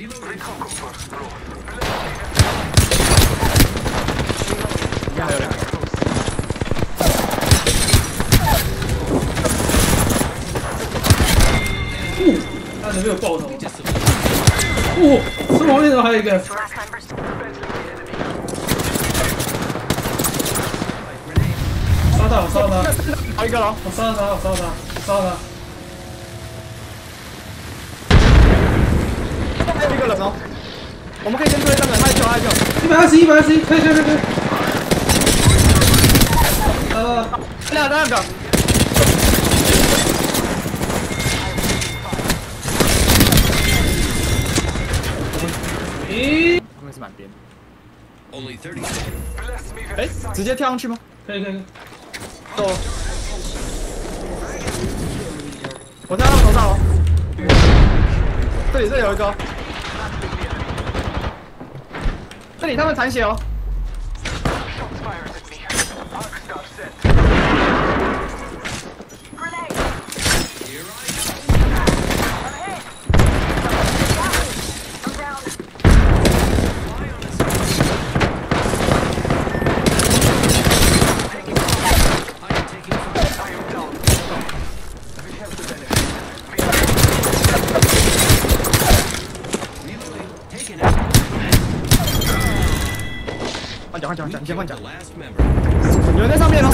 应该还有两个。呜，他怎么没有爆头？哦，是旁边怎么还有一个.杀他，我杀他，好一个了，我杀他，我杀他，我杀他。还有一个人哦。我们可以先推那个，还有救，还有救。一百二十一，一百二十一，可以可以可以。呃，两个，两个。咦，他们是满编。Only 30 seconds. 哎，直接跳上去吗？可以可以。走。我跳到头上哦。这里这里有一个。这里他们残血哦。换脚换脚换脚，你先换脚.有人在上面哦。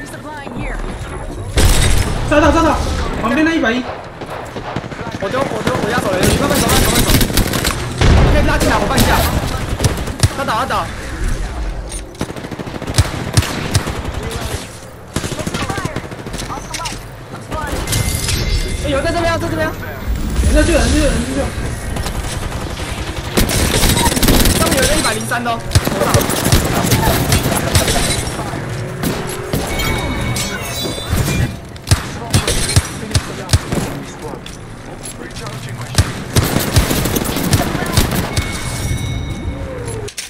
Resupplying here. 杀到杀到，旁边那一百一。我丢我丢我压手了，你慢慢走慢慢走慢慢走。你可以拉进来，我放一下。他倒他倒。哎，有人在这边啊，在这边啊。人在救人，救人，救人。上面有一个一百零三的哦。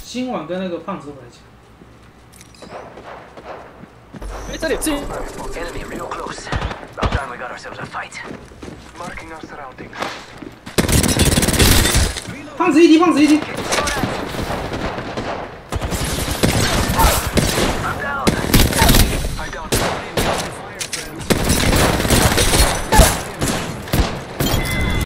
今晚跟那个胖子回来讲。哎，这里这 Enemy real close. About time we got ourselves a fight. Marking our surroundings. 胖子一滴，胖子一滴。